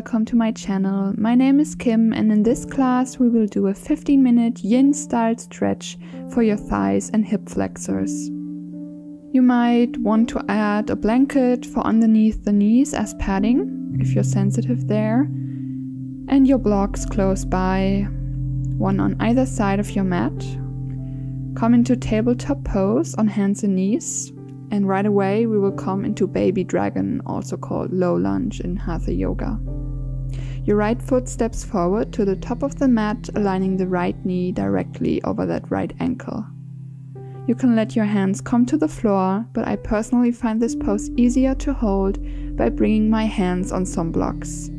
Welcome to my channel. My name is Kim and in this class we will do a 15 minute yin style stretch for your thighs and hip flexors. You might want to add a blanket for underneath the knees as padding if you're sensitive there and your blocks close by, one on either side of your mat. Come into tabletop pose on hands and knees and right away we will come into baby dragon, also called low lunge in Hatha Yoga. Your right foot steps forward to the top of the mat, aligning the right knee directly over that right ankle. You can let your hands come to the floor, but I personally find this pose easier to hold by bringing my hands on some blocks.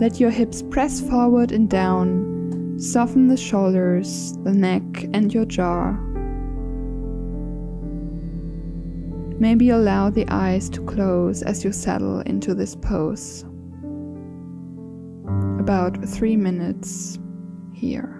Let your hips press forward and down, Soften the shoulders, the neck, and your jaw. Maybe allow the eyes to close as you settle into this pose. About three minutes here.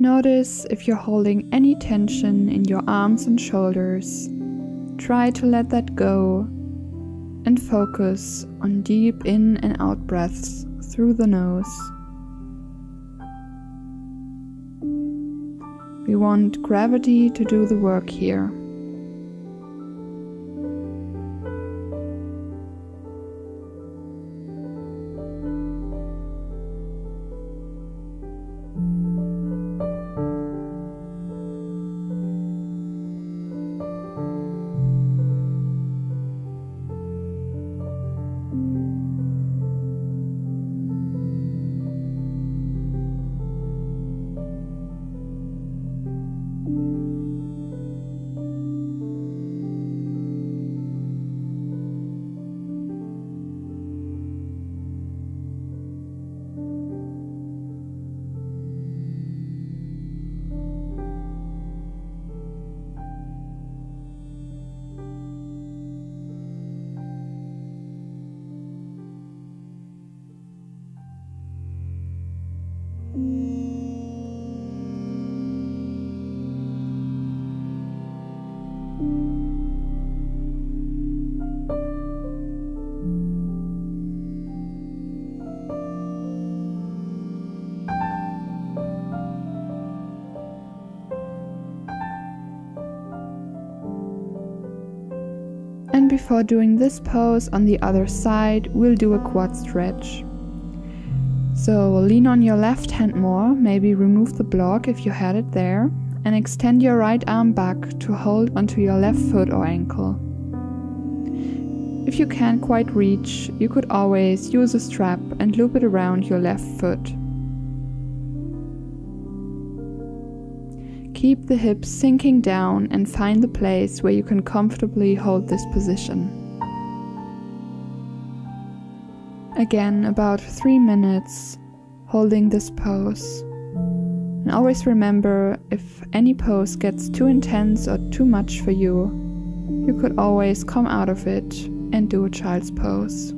Notice if you're holding any tension in your arms and shoulders. Try to let that go and focus on deep in and out breaths through the nose. We want gravity to do the work here. And before doing this pose on the other side, we'll do a quad stretch. So lean on your left hand more, maybe remove the block if you had it there, and extend your right arm back to hold onto your left foot or ankle. If you can't quite reach, you could always use a strap and loop it around your left foot. Keep the hips sinking down and find the place where you can comfortably hold this position. Again, about 3 minutes holding this pose. And always remember if any pose gets too intense or too much for you, you could always come out of it and do a child's pose.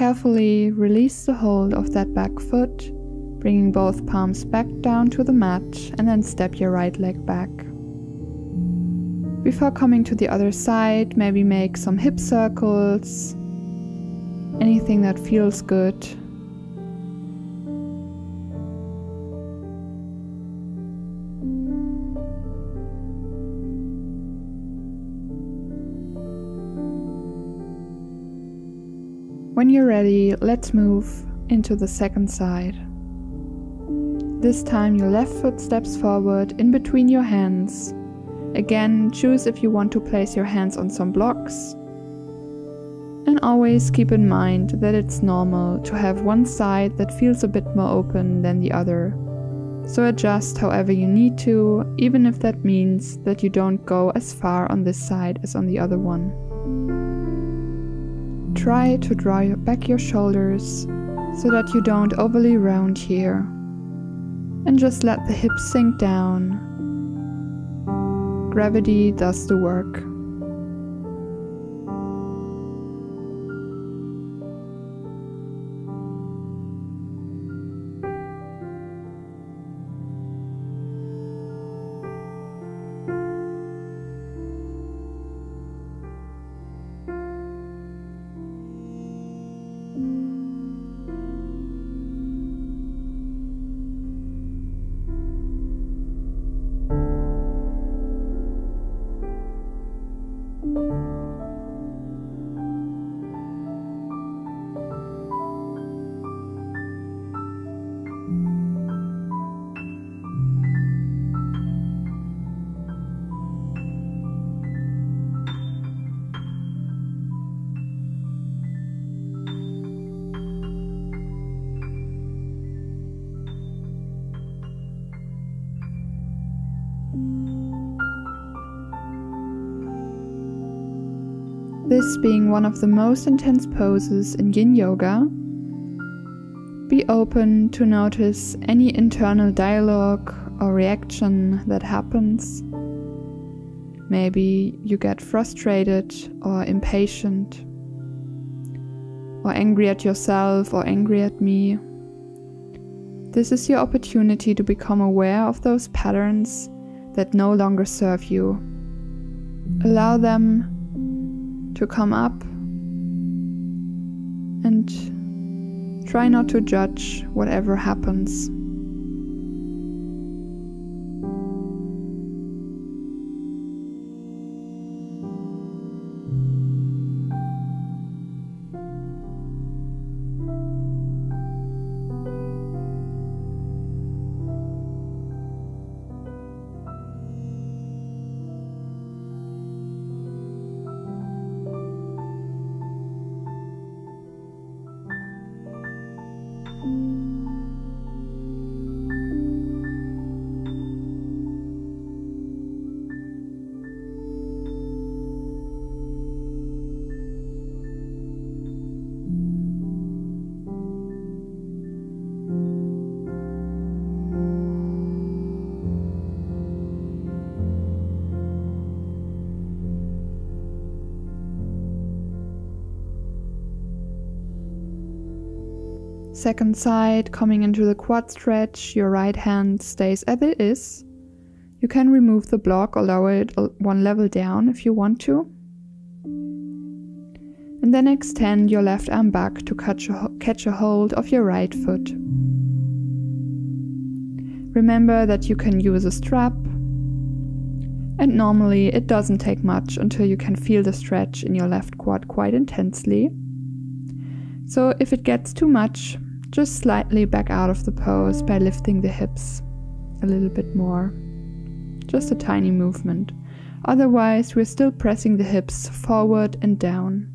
Carefully release the hold of that back foot, bringing both palms back down to the mat and then step your right leg back. Before coming to the other side, maybe make some hip circles, anything that feels good. When you're ready, let's move into the second side. This time your left foot steps forward in between your hands. Again, choose if you want to place your hands on some blocks. And always keep in mind that it's normal to have one side that feels a bit more open than the other. So adjust however you need to, even if that means that you don't go as far on this side as on the other one. Try to draw back your shoulders so that you don't overly round here. And just let the hips sink down. Gravity does the work. This being one of the most intense poses in yin yoga, be open to notice any internal dialogue or reaction that happens. Maybe you get frustrated or impatient, or angry at yourself or angry at me. This is your opportunity to become aware of those patterns that no longer serve you. Allow them to come up and try not to judge whatever happens. Second side, coming into the quad stretch, your right hand stays as it is. You can remove the block or lower it uh, one level down if you want to. And then extend your left arm back to catch a, catch a hold of your right foot. Remember that you can use a strap, and normally it doesn't take much until you can feel the stretch in your left quad quite intensely. So if it gets too much, just slightly back out of the pose by lifting the hips a little bit more. Just a tiny movement. Otherwise, we're still pressing the hips forward and down.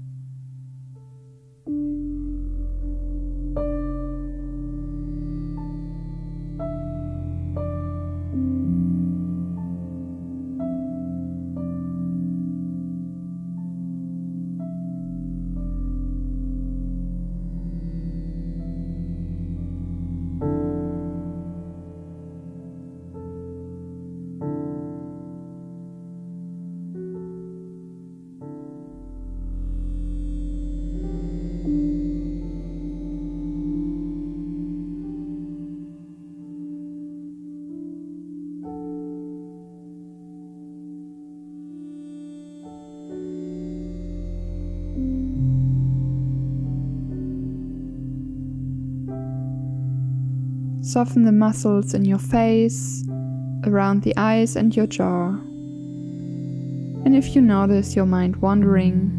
Soften the muscles in your face, around the eyes and your jaw. And if you notice your mind wandering,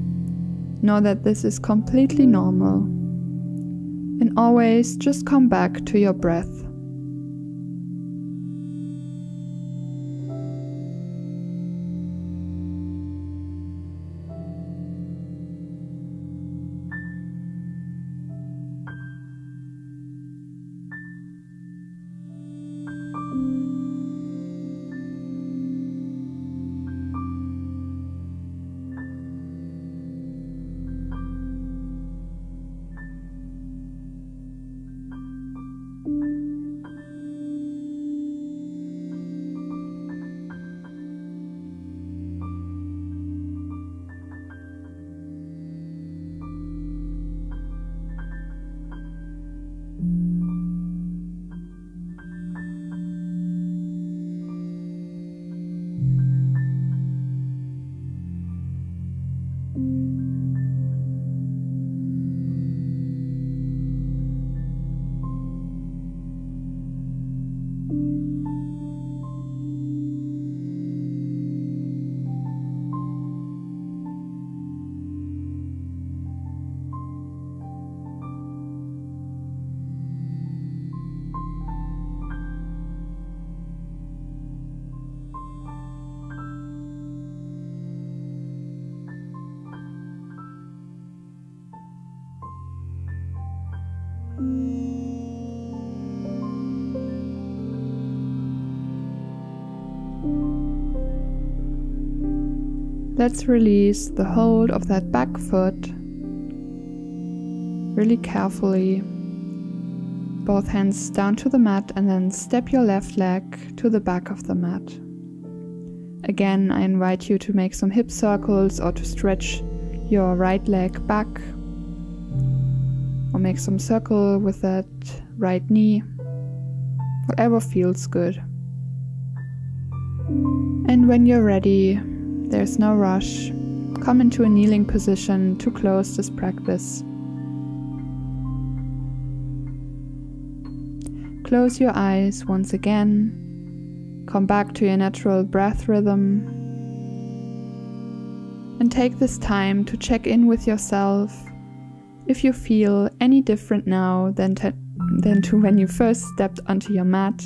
know that this is completely normal. And always just come back to your breath. Let's release the hold of that back foot really carefully. Both hands down to the mat and then step your left leg to the back of the mat. Again, I invite you to make some hip circles or to stretch your right leg back or make some circle with that right knee. Whatever feels good. And when you're ready, there's no rush. Come into a kneeling position to close this practice. Close your eyes once again. Come back to your natural breath rhythm. And take this time to check in with yourself if you feel any different now than, than to when you first stepped onto your mat.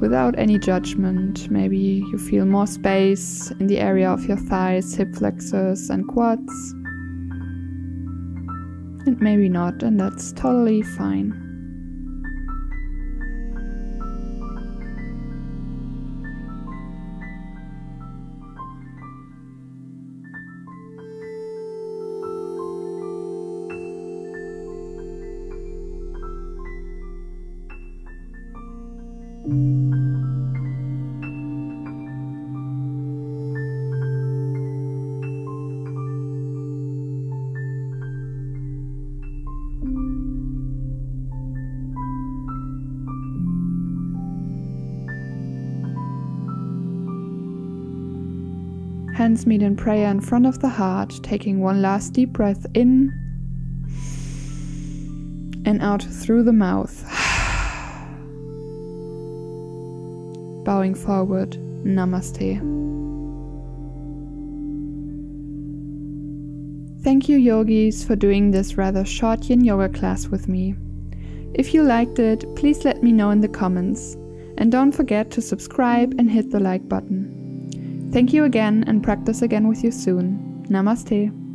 Without any judgment. Maybe you feel more space in the area of your thighs, hip flexors, and quads. And maybe not, and that's totally fine. Hands meet in prayer in front of the heart, taking one last deep breath in and out through the mouth. Bowing forward, Namaste. Thank you, yogis, for doing this rather short yin yoga class with me. If you liked it, please let me know in the comments. And don't forget to subscribe and hit the like button. Thank you again and practice again with you soon. Namaste.